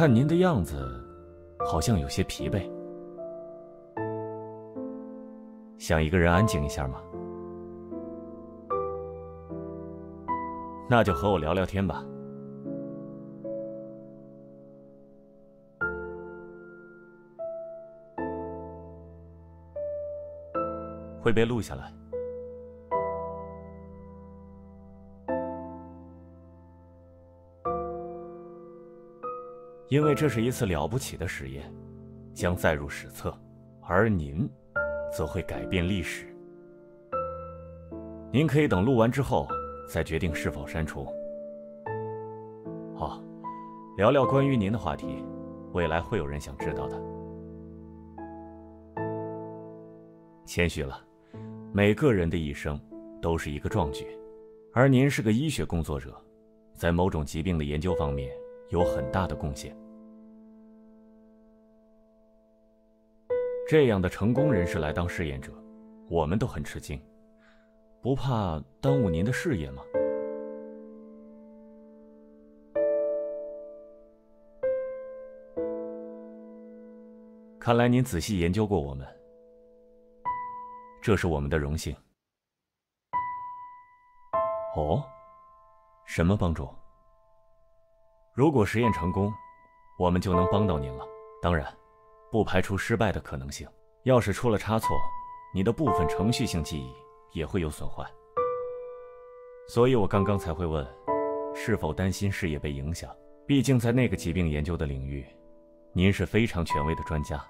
看您的样子，好像有些疲惫，想一个人安静一下吗？那就和我聊聊天吧。会被录下来。因为这是一次了不起的实验，将载入史册，而您，则会改变历史。您可以等录完之后，再决定是否删除。好，聊聊关于您的话题，未来会有人想知道的。谦虚了，每个人的一生都是一个壮举，而您是个医学工作者，在某种疾病的研究方面有很大的贡献。这样的成功人士来当试验者，我们都很吃惊。不怕耽误您的事业吗？看来您仔细研究过我们，这是我们的荣幸。哦，什么帮助？如果实验成功，我们就能帮到您了。当然。不排除失败的可能性。要是出了差错，你的部分程序性记忆也会有损坏。所以我刚刚才会问，是否担心事业被影响？毕竟在那个疾病研究的领域，您是非常权威的专家。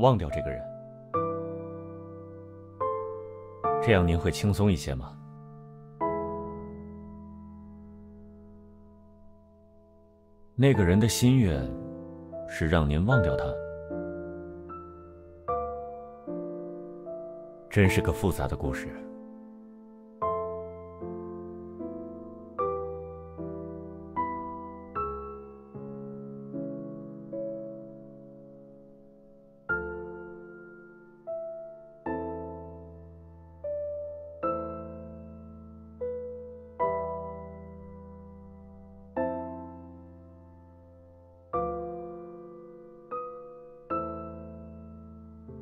忘掉这个人？这样您会轻松一些吗？那个人的心愿是让您忘掉他，真是个复杂的故事。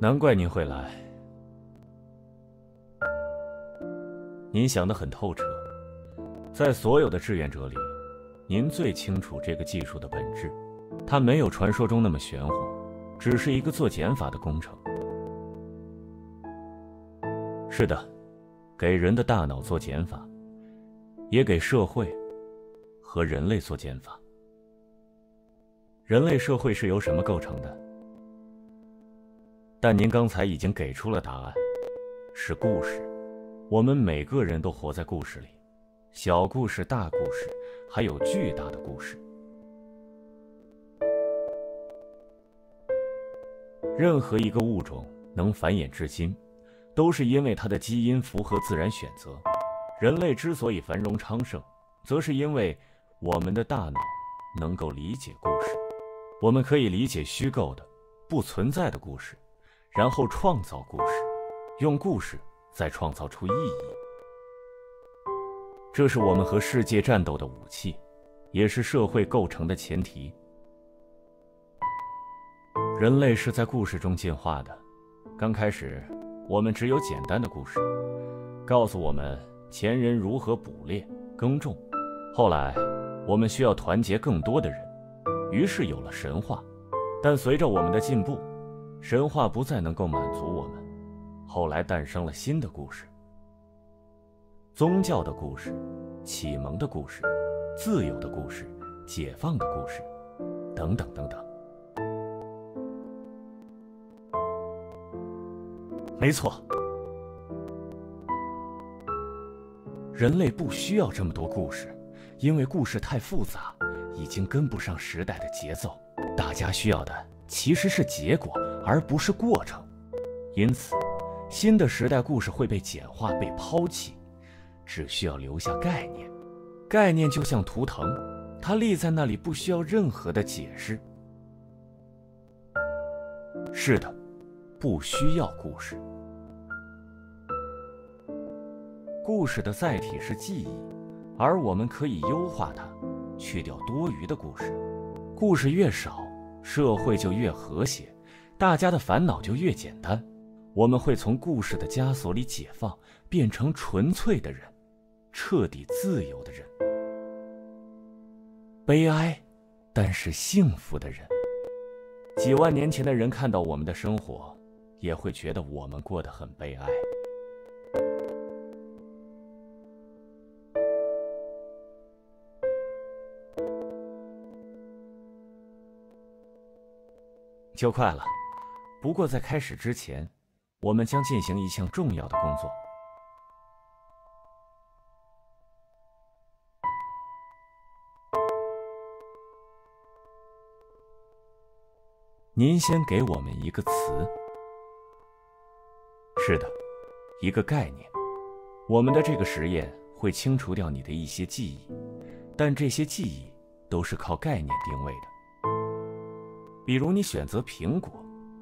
难怪您会来，您想的很透彻，在所有的志愿者里，您最清楚这个技术的本质，它没有传说中那么玄乎，只是一个做减法的工程。是的，给人的大脑做减法，也给社会和人类做减法。人类社会是由什么构成的？但您刚才已经给出了答案，是故事。我们每个人都活在故事里，小故事、大故事，还有巨大的故事。任何一个物种能繁衍至今，都是因为它的基因符合自然选择。人类之所以繁荣昌盛，则是因为我们的大脑能够理解故事。我们可以理解虚构的、不存在的故事。然后创造故事，用故事再创造出意义。这是我们和世界战斗的武器，也是社会构成的前提。人类是在故事中进化的。刚开始，我们只有简单的故事，告诉我们前人如何捕猎、耕种。后来，我们需要团结更多的人，于是有了神话。但随着我们的进步，神话不再能够满足我们，后来诞生了新的故事，宗教的故事，启蒙的故事，自由的故事，解放的故事，等等等等。没错，人类不需要这么多故事，因为故事太复杂，已经跟不上时代的节奏。大家需要的其实是结果。而不是过程，因此，新的时代故事会被简化、被抛弃，只需要留下概念。概念就像图腾，它立在那里，不需要任何的解释。是的，不需要故事。故事的载体是记忆，而我们可以优化它，去掉多余的故事。故事越少，社会就越和谐，大家的烦恼就越简单。我们会从故事的枷锁里解放，变成纯粹的人，彻底自由的人。悲哀，但是幸福的人。几万年前的人看到我们的生活，也会觉得我们过得很悲哀。就快了，不过在开始之前，我们将进行一项重要的工作。您先给我们一个词。是的，一个概念。我们的这个实验会清除掉你的一些记忆，但这些记忆都是靠概念定位的。比如你选择苹果，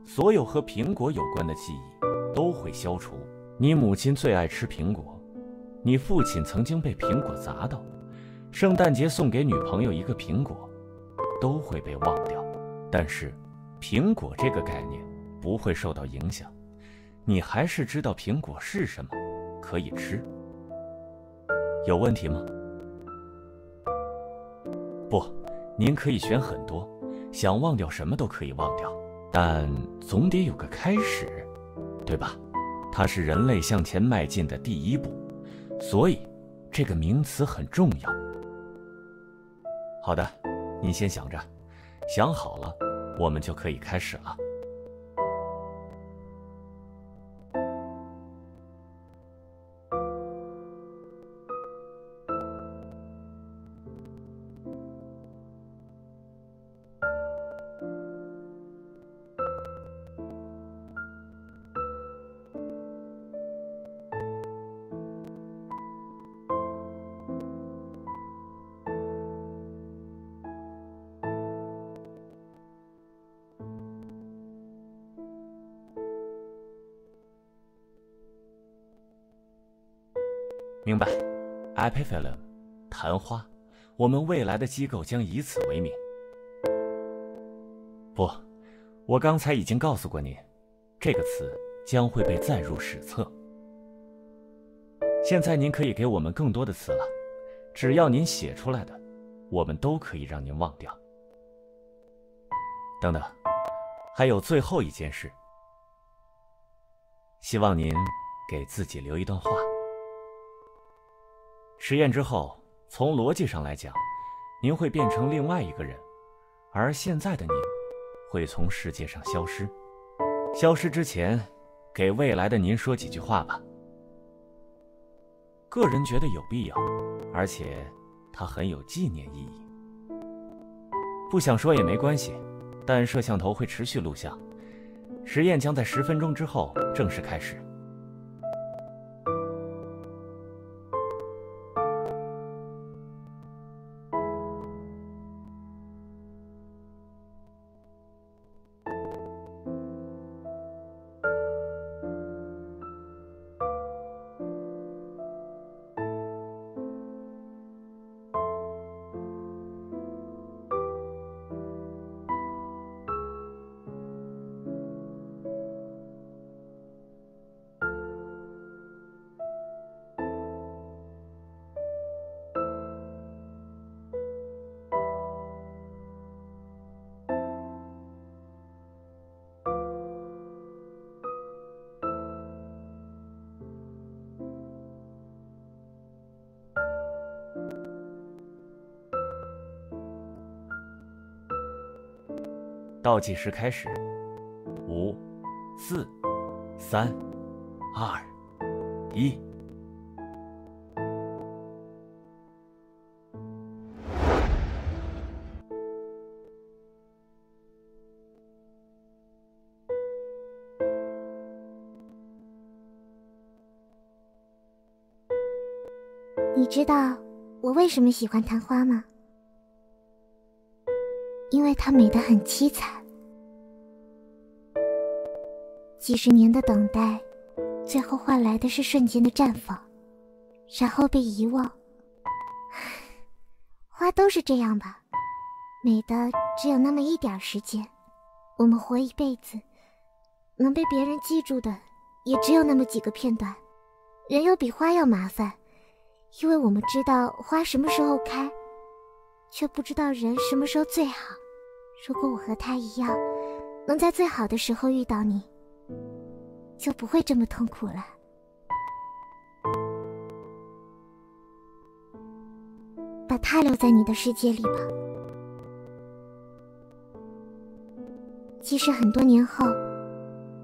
所有和苹果有关的记忆都会消除。你母亲最爱吃苹果，你父亲曾经被苹果砸到，圣诞节送给女朋友一个苹果，都会被忘掉。但是，苹果这个概念不会受到影响，你还是知道苹果是什么，可以吃。有问题吗？不，您可以选很多。想忘掉什么都可以忘掉，但总得有个开始，对吧？它是人类向前迈进的第一步，所以这个名词很重要。好的，您先想着，想好了，我们就可以开始了。明白，epiphyllum，昙花，我们未来的机构将以此为名。不，我刚才已经告诉过您，这个词将会被载入史册。现在您可以给我们更多的词了，只要您写出来的，我们都可以让您忘掉。等等，还有最后一件事，希望您给自己留一段话。实验之后，从逻辑上来讲，您会变成另外一个人，而现在的您，会从世界上消失。消失之前，给未来的您说几句话吧。个人觉得有必要，而且它很有纪念意义。不想说也没关系，但摄像头会持续录像。实验将在十分钟之后正式开始。倒计时开始，五、四、三、二、一。你知道我为什么喜欢昙花吗？因为它美得很凄惨。几十年的等待，最后换来的是瞬间的绽放，然后被遗忘。花都是这样吧，美的只有那么一点时间。我们活一辈子，能被别人记住的也只有那么几个片段。人又比花要麻烦，因为我们知道花什么时候开，却不知道人什么时候最好。如果我和他一样，能在最好的时候遇到你，就不会这么痛苦了。把他留在你的世界里吧，即使很多年后，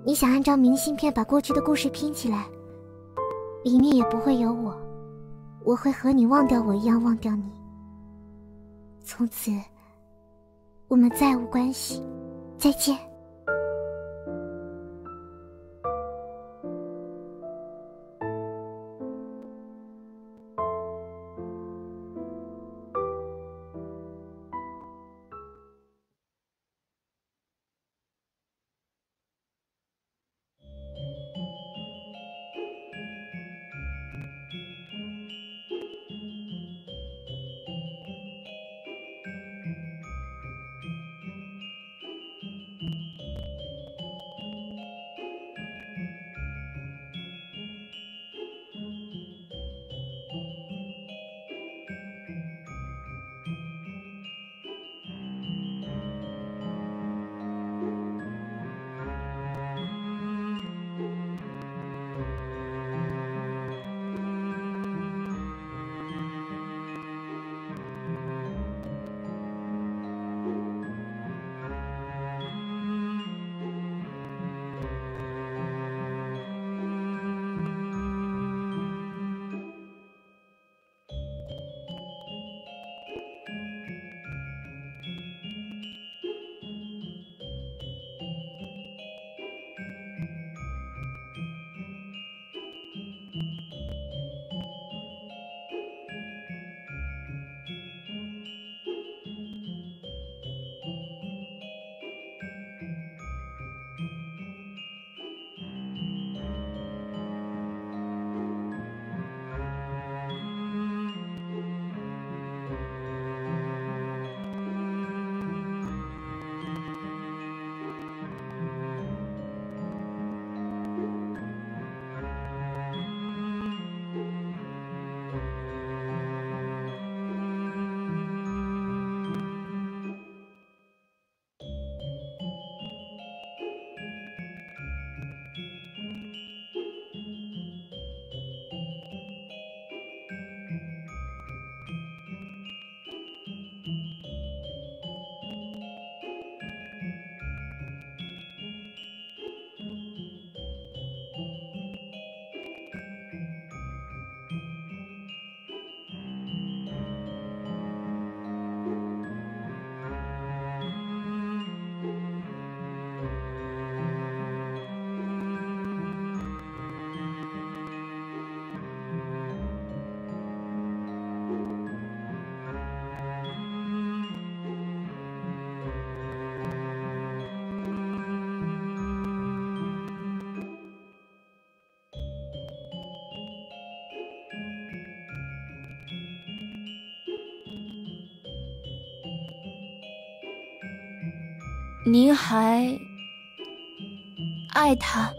你想按照明信片把过去的故事拼起来。里面也不会有我，我会和你忘掉我一样忘掉你。从此，我们再无关系，再见。您还爱他？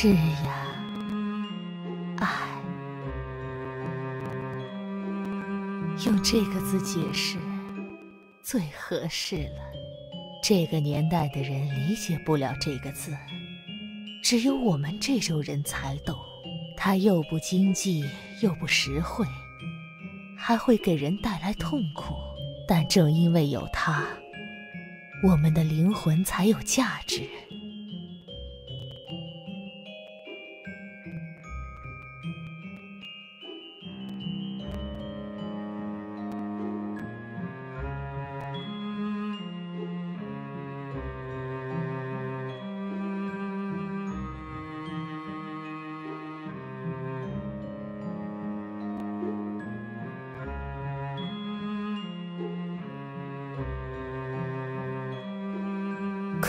是呀，爱。用这个字解释最合适了。这个年代的人理解不了这个字，只有我们这种人才懂。它又不经济，又不实惠，还会给人带来痛苦。但正因为有它，我们的灵魂才有价值。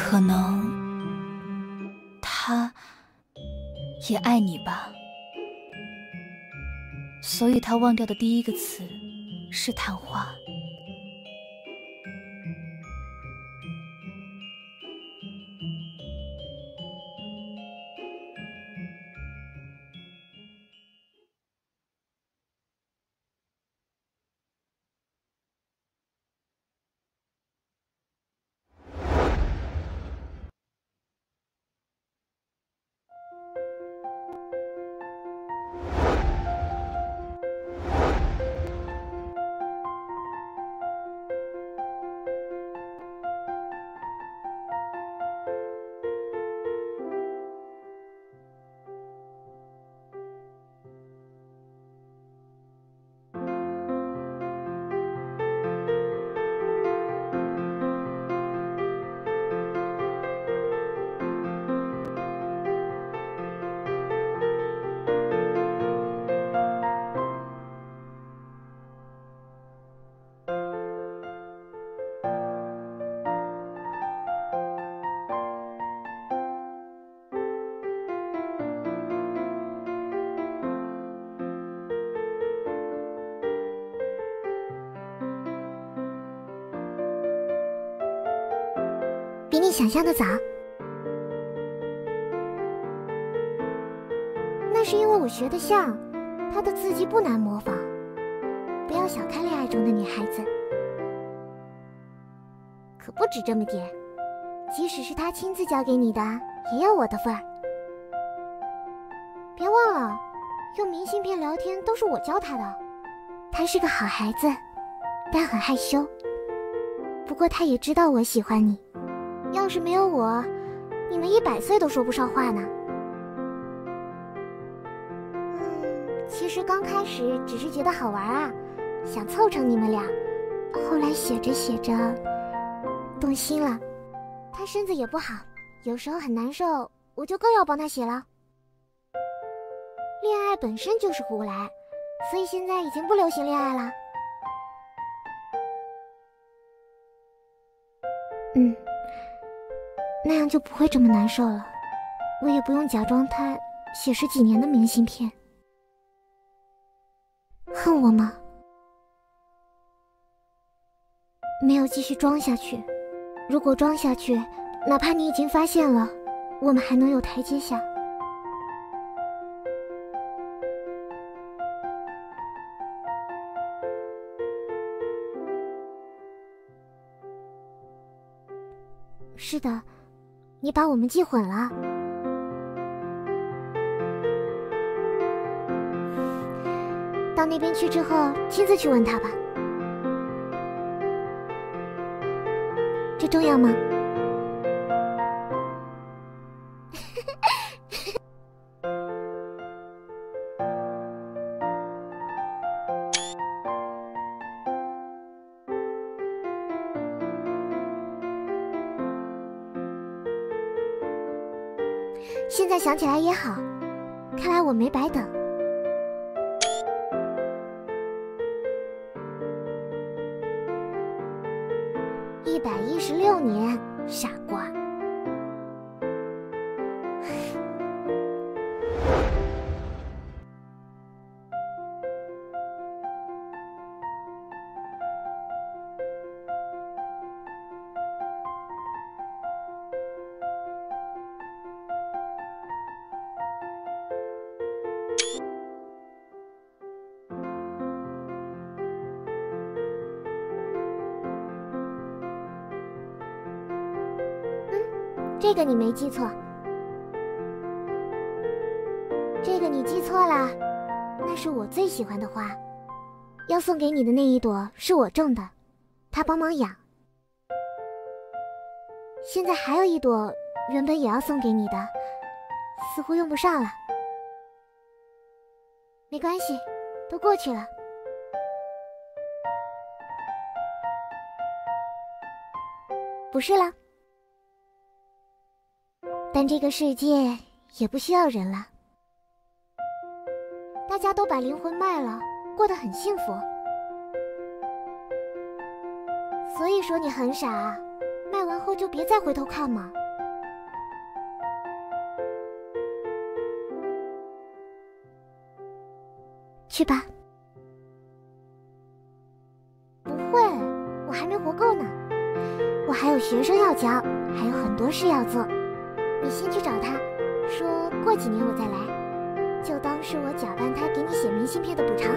可能他也爱你吧，所以他忘掉的第一个词是昙花。想象的早，那是因为我学的像，他的字迹不难模仿。不要小看恋爱中的女孩子，可不止这么点。即使是他亲自教给你的，也有我的份儿。别忘了，用明信片聊天都是我教他的。他是个好孩子，但很害羞。不过他也知道我喜欢你。要是没有我，你们一百岁都说不上话呢。嗯，其实刚开始只是觉得好玩啊，想凑成你们俩。后来写着写着，动心了。他身子也不好，有时候很难受，我就更要帮他写了。恋爱本身就是胡来，所以现在已经不流行恋爱了。嗯。那样就不会这么难受了，我也不用假装他写十几年的明信片。恨我吗？没有继续装下去。如果装下去，哪怕你已经发现了，我们还能有台阶下。是的。你把我们记混了，到那边去之后，亲自去问他吧。这重要吗？现在想起来也好，看来我没白等。没记错。这个你记错了，那是我最喜欢的花。要送给你的那一朵是我种的，他帮忙养。现在还有一朵，原本也要送给你的，似乎用不上了。没关系，都过去了。不是了，但这个世界也不需要人了，大家都把灵魂卖了，过得很幸福。所以说你很傻，卖完后就别再回头看嘛。去吧。不会，我还没活够呢。我还有学生要教，还有很多事要做。你先去找他，说过几年我再来，就当是我假扮他给你写明信片的补偿。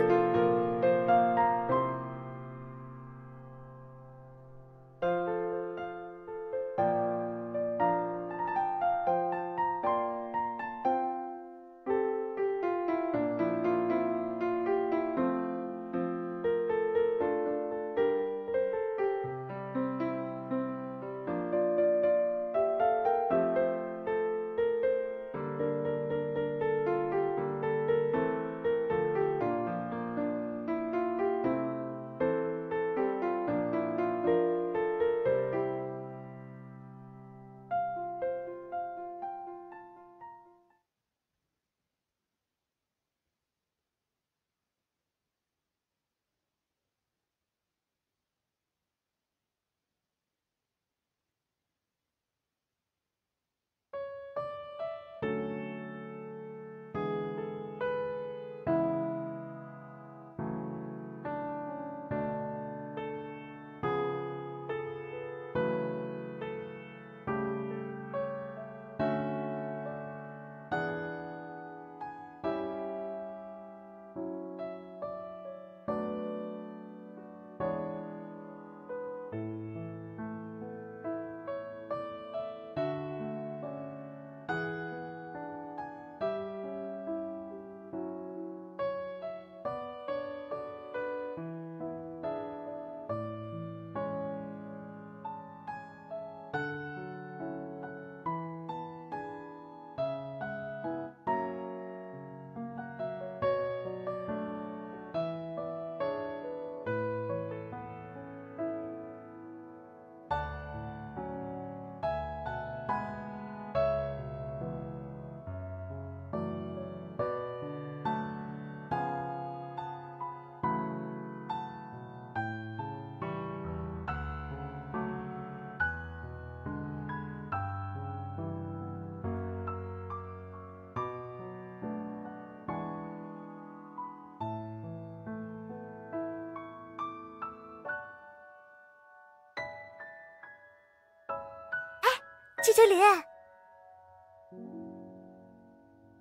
九九零，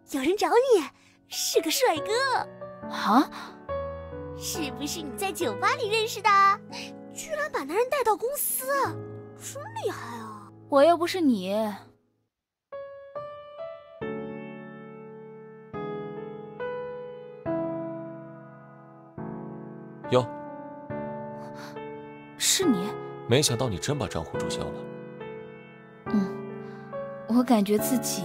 有人找你，是个帅哥啊！是不是你在酒吧里认识的？居然把男人带到公司，真厉害啊！我又不是你。哟，是你？没想到你真把账户注销了。我感觉自己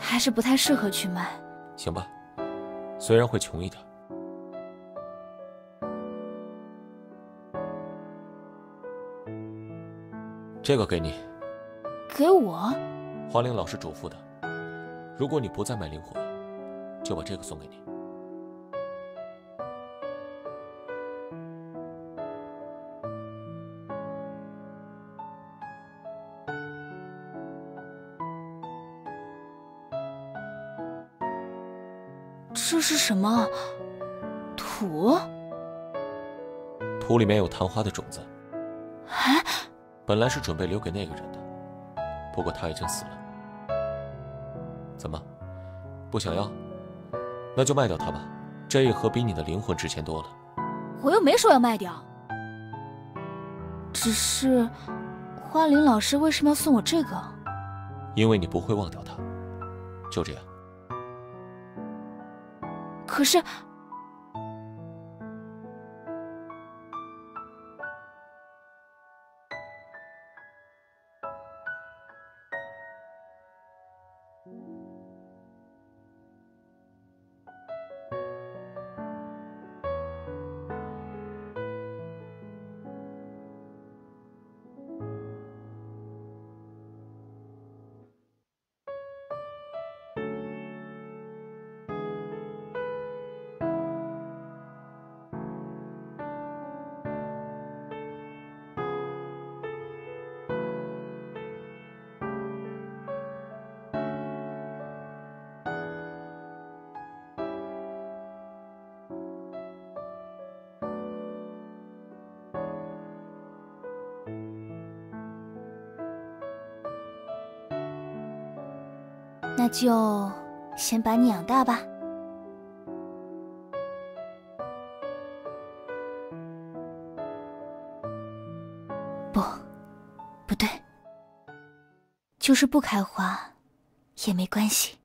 还是不太适合去卖。行吧，虽然会穷一点。这个给你。给我？花玲老师嘱咐的，如果你不再卖灵魂，就把这个送给你。什么土？土里面有昙花的种子。啊！本来是准备留给那个人的，不过他已经死了。怎么，不想要？那就卖掉它吧。这一盒比你的灵魂值钱多了。我又没说要卖掉。只是，花灵老师为什么要送我这个？因为你不会忘掉他，就这样。可是。那就先把你养大吧。不，不对，就是不开花也没关系。